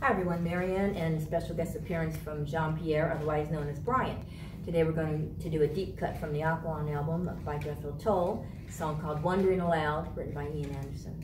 Hi everyone, MaryAnn and special guest appearance from Jean-Pierre, otherwise known as Brian. Today we're going to do a deep cut from the Aqualung album by Jethro Tull, a song called Wondering Aloud, written by Ian Anderson.